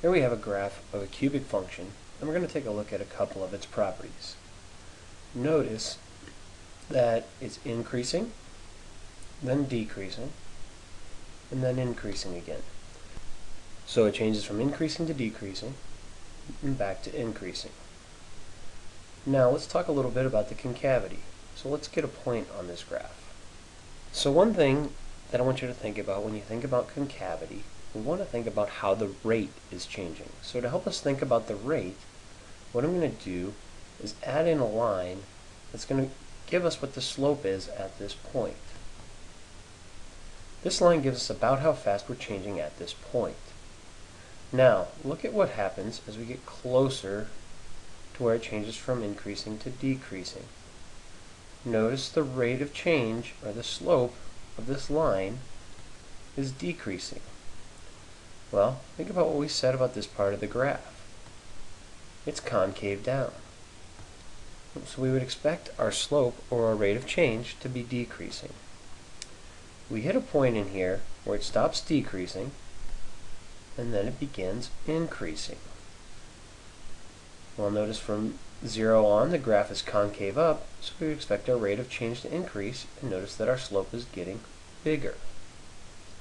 Here we have a graph of a cubic function, and we're going to take a look at a couple of its properties. Notice that it's increasing, then decreasing, and then increasing again. So it changes from increasing to decreasing, and back to increasing. Now let's talk a little bit about the concavity. So let's get a point on this graph. So one thing that I want you to think about when you think about concavity we want to think about how the rate is changing. So to help us think about the rate, what I'm going to do is add in a line that's going to give us what the slope is at this point. This line gives us about how fast we're changing at this point. Now, look at what happens as we get closer to where it changes from increasing to decreasing. Notice the rate of change, or the slope, of this line is decreasing. Well, think about what we said about this part of the graph. It's concave down. So we would expect our slope or our rate of change to be decreasing. We hit a point in here where it stops decreasing and then it begins increasing. Well, notice from 0 on the graph is concave up, so we expect our rate of change to increase and notice that our slope is getting bigger.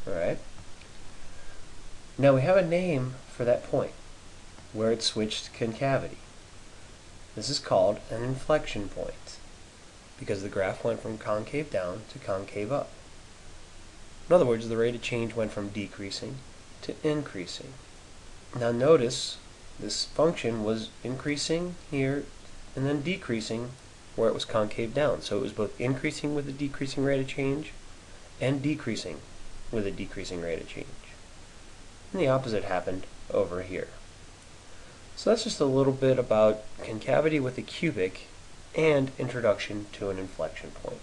Alright? Now we have a name for that point where it switched concavity. This is called an inflection point because the graph went from concave down to concave up. In other words, the rate of change went from decreasing to increasing. Now notice this function was increasing here and then decreasing where it was concave down. So it was both increasing with a decreasing rate of change and decreasing with a decreasing rate of change. And the opposite happened over here. So that's just a little bit about concavity with a cubic and introduction to an inflection point.